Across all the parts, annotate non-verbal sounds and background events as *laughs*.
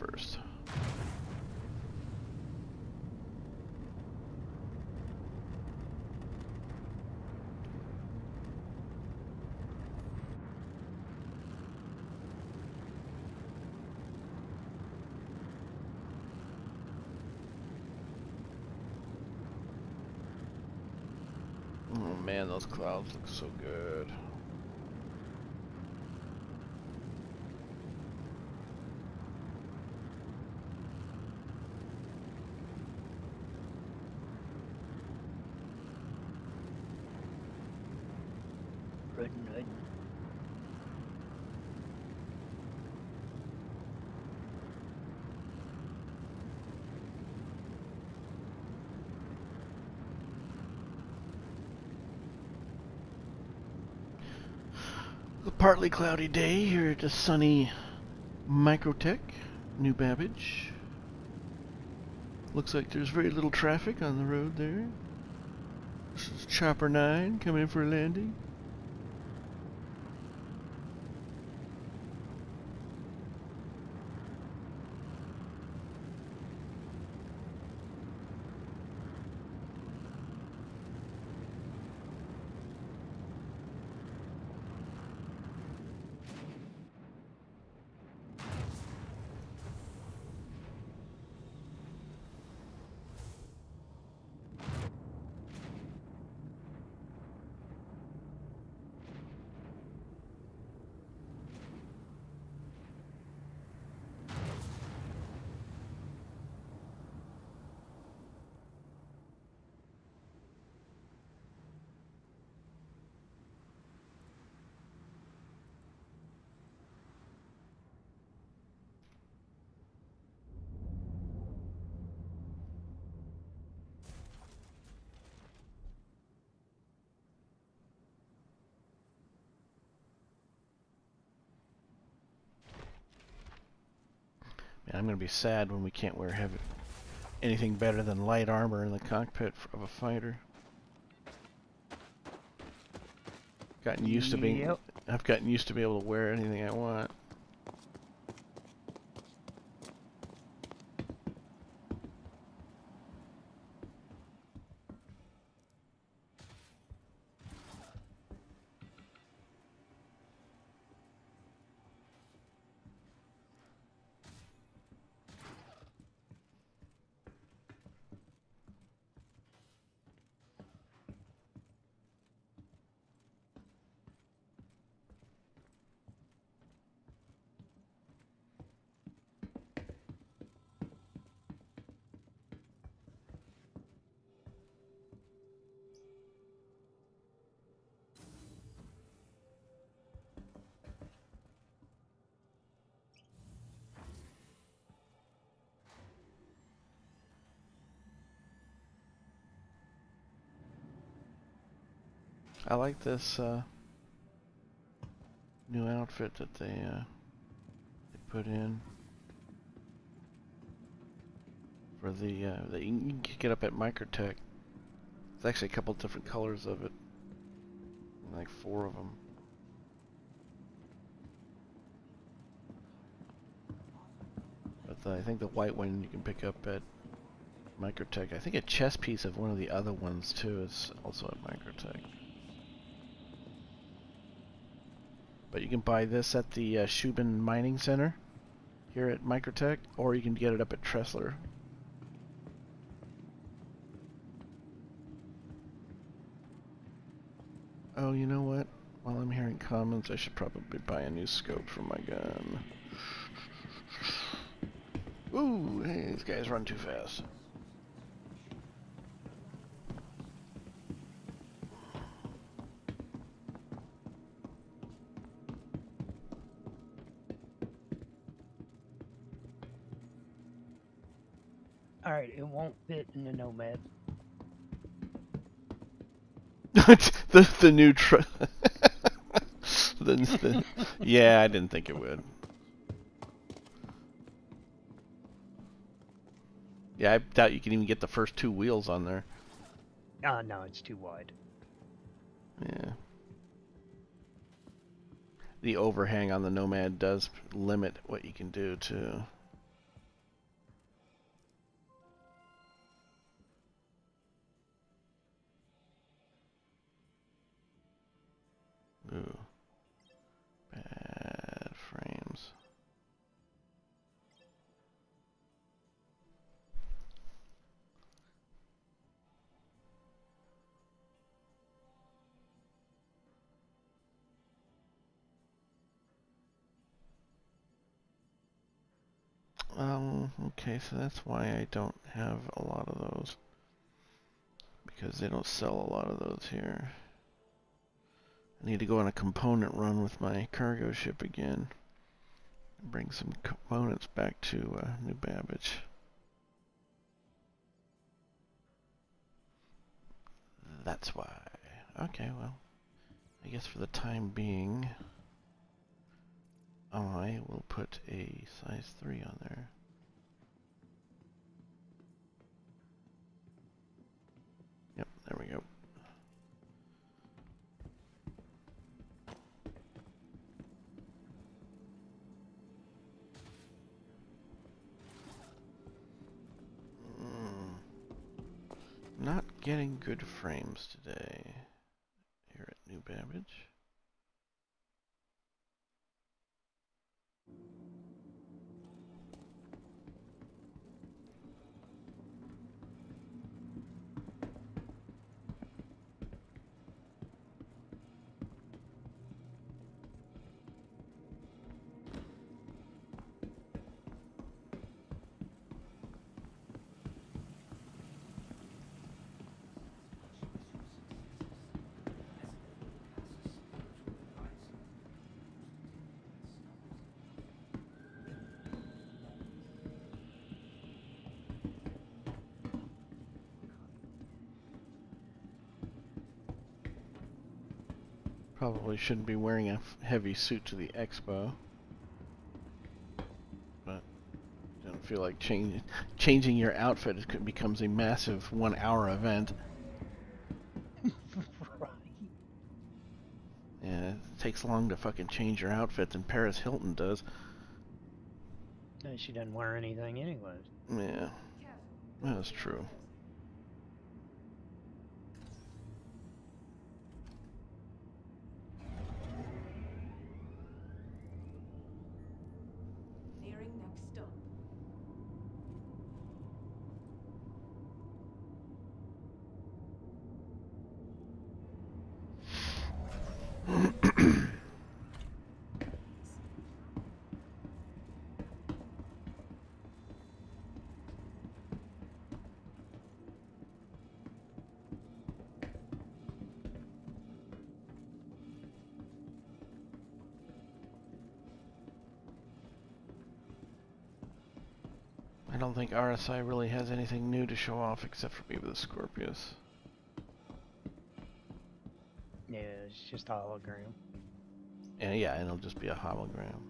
first. Oh man, those clouds look so good. A partly cloudy day here at the sunny Microtech, New Babbage. Looks like there's very little traffic on the road there. This is Chopper 9 coming in for a landing. Man, I'm gonna be sad when we can't wear heavy anything better than light armor in the cockpit of a fighter. Gotten used to being Yep. I've gotten used to be able to wear anything I want. I like this uh, new outfit that they uh, they put in for the uh, you can get up at Microtech. There's actually a couple different colors of it, like four of them. But the, I think the white one you can pick up at Microtech. I think a chess piece of one of the other ones too is also at Microtech. But you can buy this at the uh, Shubin Mining Center here at Microtech, or you can get it up at Tressler. Oh, you know what? While I'm hearing comments, I should probably buy a new scope for my gun. Ooh, hey, these guys run too fast. Alright, it won't fit in the Nomad. *laughs* the the new *laughs* the, the, yeah, I didn't think it would. Yeah, I doubt you can even get the first two wheels on there. Ah, no, it's too wide. Yeah. The overhang on the Nomad does limit what you can do too. Um, okay, so that's why I don't have a lot of those. Because they don't sell a lot of those here. I need to go on a component run with my cargo ship again. Bring some components back to uh, New Babbage. That's why. Okay, well, I guess for the time being, I will put a size 3 on there. Yep, there we go. Mm. Not getting good frames today here at New Babbage. Probably shouldn't be wearing a heavy suit to the expo. But I don't feel like change, changing your outfit it becomes a massive one hour event. *laughs* right. Yeah, it takes long to fucking change your outfit than Paris Hilton does. No, she doesn't wear anything anyways. Yeah, that's true. Don't think RSI really has anything new to show off except for maybe the Scorpius. Yeah, it's just a hologram. And yeah, and it'll just be a hologram.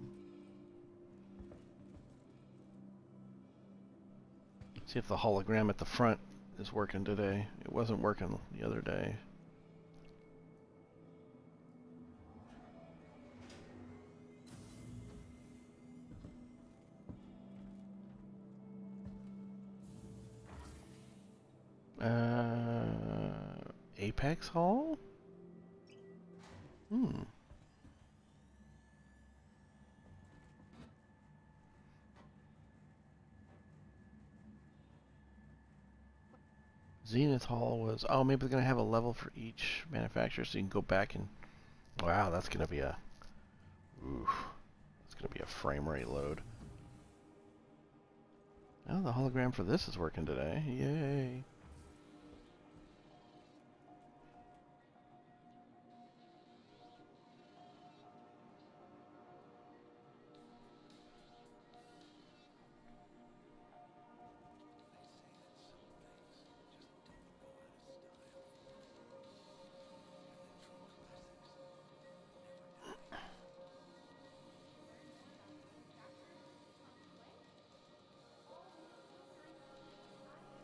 See if the hologram at the front is working today. It wasn't working the other day. Uh, Apex Hall? Hmm. Zenith Hall was, oh, maybe they're going to have a level for each manufacturer so you can go back and, wow, that's going to be a, oof, that's going to be a frame rate load. Oh, the hologram for this is working today. Yay.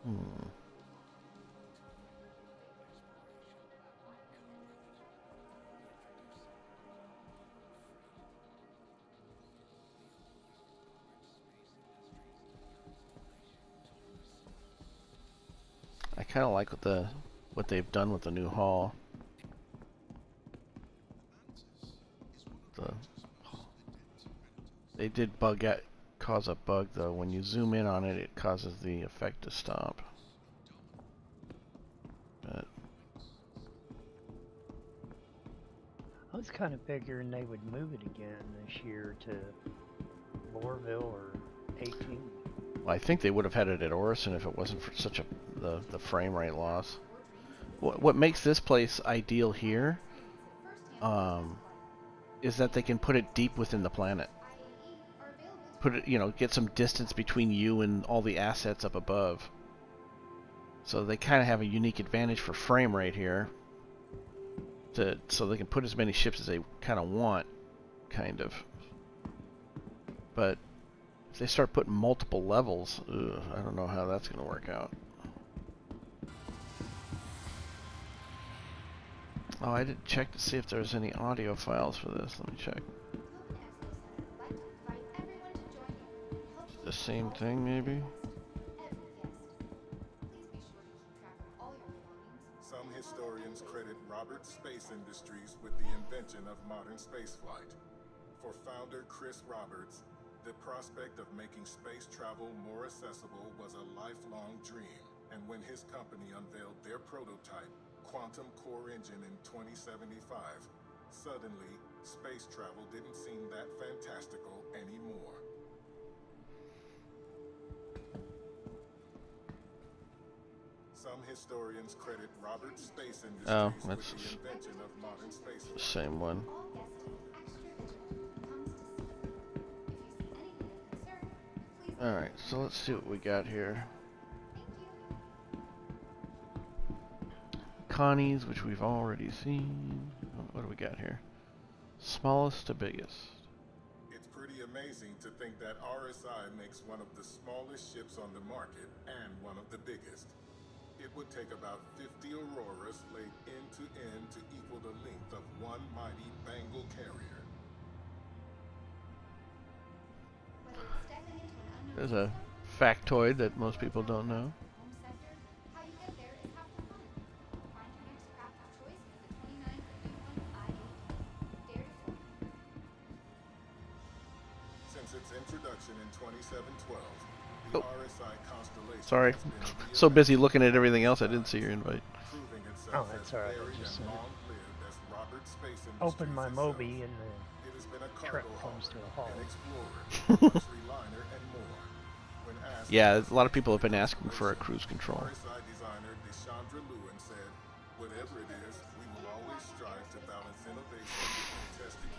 I kind of like what the what they've done with the new hall. The They did bug out, cause a bug though. When you zoom in on it, it causes the effect to stop. But I was kind of figuring they would move it again this year to Lorville or 18. well, I think they would have had it at Orison if it wasn't for such a the the frame rate loss. What what makes this place ideal here, um, is that they can put it deep within the planet. Put it, you know, get some distance between you and all the assets up above. So they kind of have a unique advantage for frame rate here. To so they can put as many ships as they kind of want, kind of. But if they start putting multiple levels, ugh, I don't know how that's going to work out. Oh, I didn't check to see if there's any audio files for this. Let me check. The same thing, maybe? Some historians credit Roberts Space Industries with the invention of modern spaceflight. For founder Chris Roberts, the prospect of making space travel more accessible was a lifelong dream. And when his company unveiled their prototype, Quantum Core Engine in 2075, suddenly, space travel didn't seem that fantastical anymore. Some historians credit Roberts Space Industries Oh, with that's- the invention of modern spaceflight. Same one. Alright, so let's see what we got here. Connie's, which we've already seen. Oh, What do we got here? Smallest to biggest. It's pretty amazing to think that RSI makes one of the smallest ships on the market and one of the biggest. It would take about 50 Auroras laid end to end to equal the length of one mighty Bengal carrier. There's a factoid that most people don't know. Since its introduction in 2712, Oh. the RSI Constellation Sorry. Has been So busy looking at everything else, I didn't see your invite. Oh, that's all right, I varied just uh, and said it. long-lived as Roberts Space Open my Industries itself. Moby and the It has been a truck cargo comes to a halt. an explorer, luxury liner, and more. When asked Yeah, a lot of people have been asking for a cruise control. RSI designer Deshandra Lewin said, "Whatever it is, we will always strive to balance innovation with tested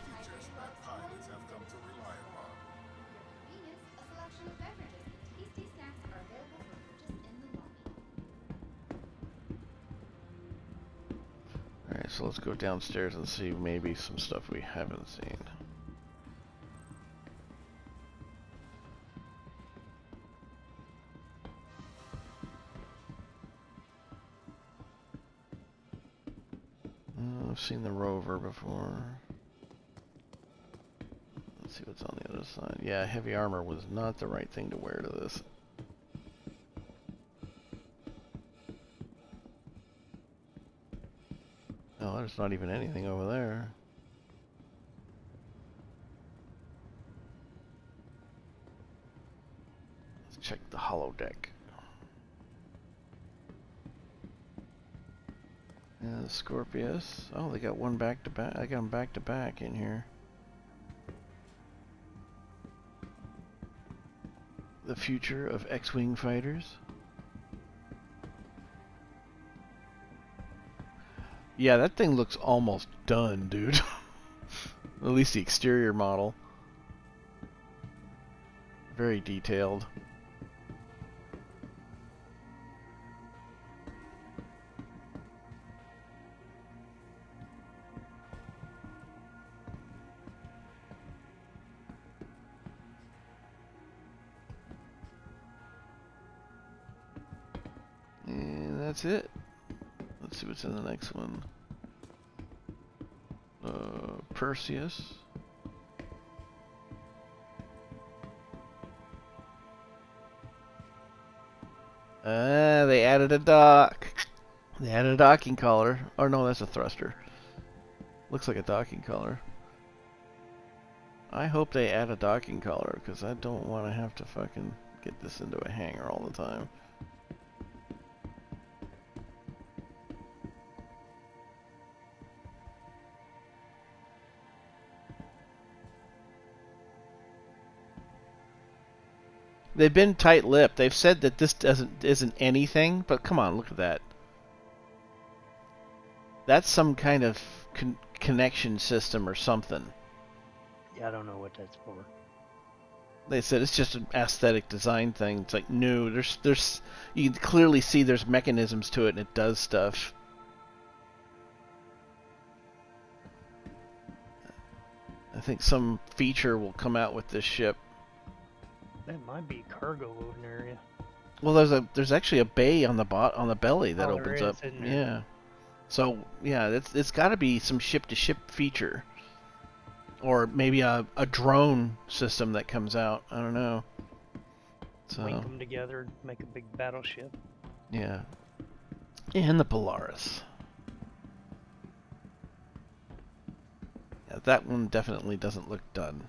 so let's go downstairs and see maybe some stuff we haven't seen. Uh, I've seen the rover before. Let's see what's on the other side. Yeah, heavy armor was not the right thing to wear to this. Not even anything over there. Let's check the holodeck. Yeah, the Scorpius. Oh, they got one back to back. I got them back to back in here. The future of X-wing fighters. Yeah, that thing looks almost done, dude. *laughs* At least the exterior model. Very detailed. What's in the next one. Uh, Perseus. Ah, they added a dock. They added a docking collar. Or no, that's a thruster. Looks like a docking collar. I hope they add a docking collar because I don't want to have to fucking get this into a hangar all the time. They've been tight-lipped. They've said that this doesn't isn't anything, but come on, look at that. That's some kind of con connection system or something. Yeah, I don't know what that's for. They said it's just an aesthetic design thing. It's like no, there's there's you can clearly see there's mechanisms to it and it does stuff. I think some feature will come out with this ship. That might be cargo loading area. Well, there's a there's actually a bay on the bot on the belly that Oh, opens is, up. Yeah. So yeah, it's it's got to be some ship to ship feature, or maybe a a drone system that comes out. I don't know. So Link them together, and make a big battleship. yeah, and the Polaris. Yeah, that one definitely doesn't look done.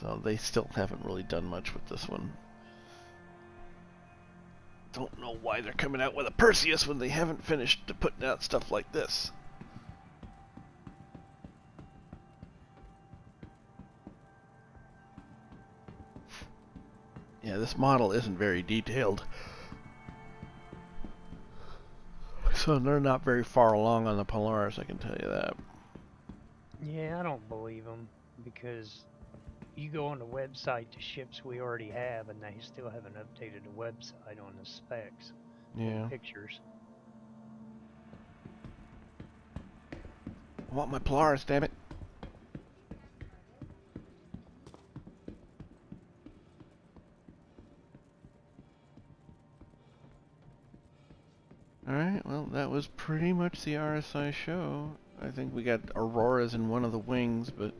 So they still haven't really done much with this one. Don't know why they're coming out with a Perseus when they haven't finished putting out stuff like this. Yeah, this model isn't very detailed. So they're not very far along on the Polaris, I can tell you that. Yeah, I don't believe them because you go on the website to ships we already have, and they still haven't updated the website on the specs, Yeah. pictures. I want my Polaris, damn it. Alright, well, that was pretty much the RSI show. I think we got Auroras in one of the wings, but...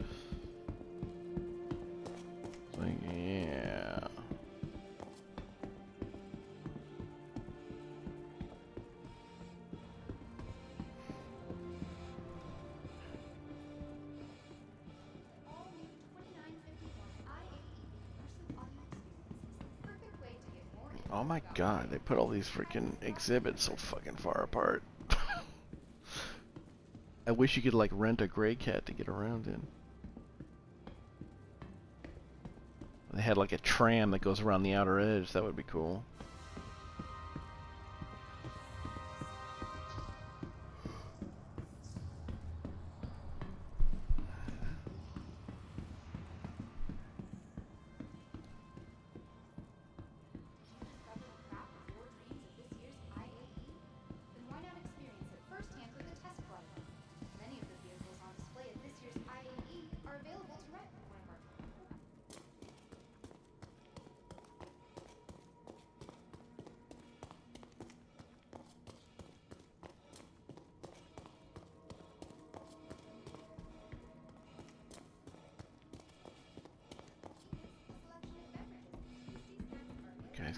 Oh my god, they put all these freaking exhibits so fucking far apart. *laughs* I wish you could like rent a gray cat to get around in. They had like a tram that goes around the outer edge, that would be cool.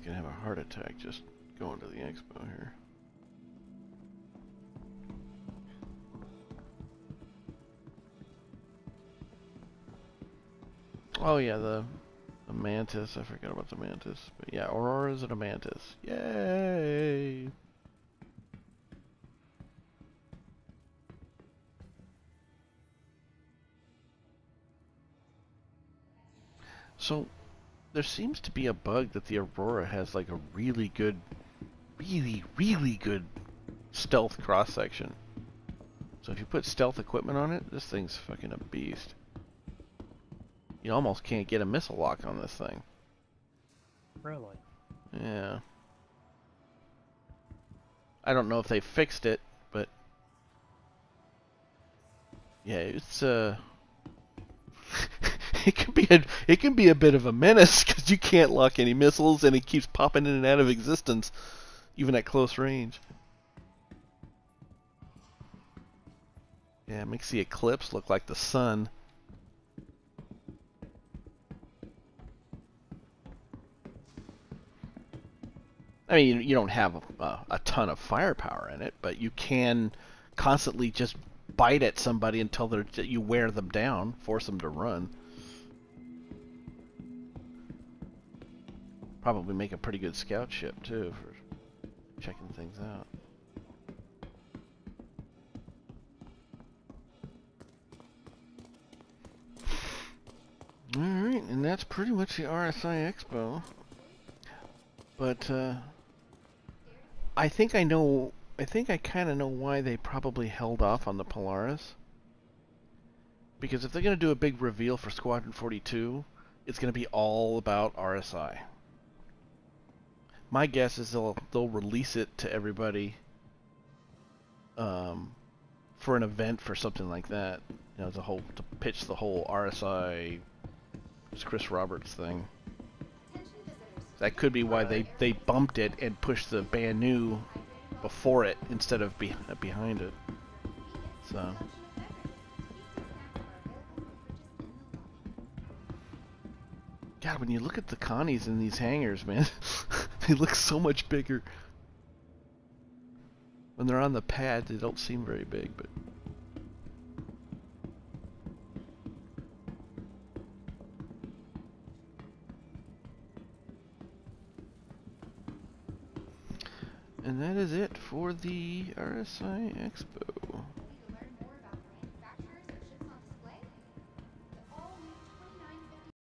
Guy's gonna have a heart attack just going to the expo here. Oh yeah, the the mantis. I forgot about the mantis. But yeah, Aurora's and a mantis. Yay! So there seems to be a bug that the Aurora has like a really good, really, really good stealth cross section. So if you put stealth equipment on it, this thing's fucking a beast. You almost can't get a missile lock on this thing. Really? Yeah. I don't know if they fixed it, but yeah, it's uh *laughs* it can be a it can be a bit of a menace because you can't lock any missiles and it keeps popping in and out of existence, even at close range. Yeah, it makes the eclipse look like the sun. I mean, you don't have a, a ton of firepower in it, but you can constantly just bite at somebody until they're, you wear them down, force them to run. Probably make a pretty good scout ship too for checking things out. Alright, and that's pretty much the RSI Expo. But, uh, I think I know, I think I kind of know why they probably held off on the Polaris. Because if they're going to do a big reveal for Squadron 42, it's going to be all about RSI. My guess is they'll they'll release it to everybody um, for an event for something like that. You know, the whole to pitch the whole RSI it's Chris Roberts thing. That could be why they they bumped it and pushed the new before it instead of be, behind it. So. God, when you look at the Connies in these hangars, man, *laughs* they look so much bigger. When they're on the pad, they don't seem very big, but. And that is it for the RSI Expo.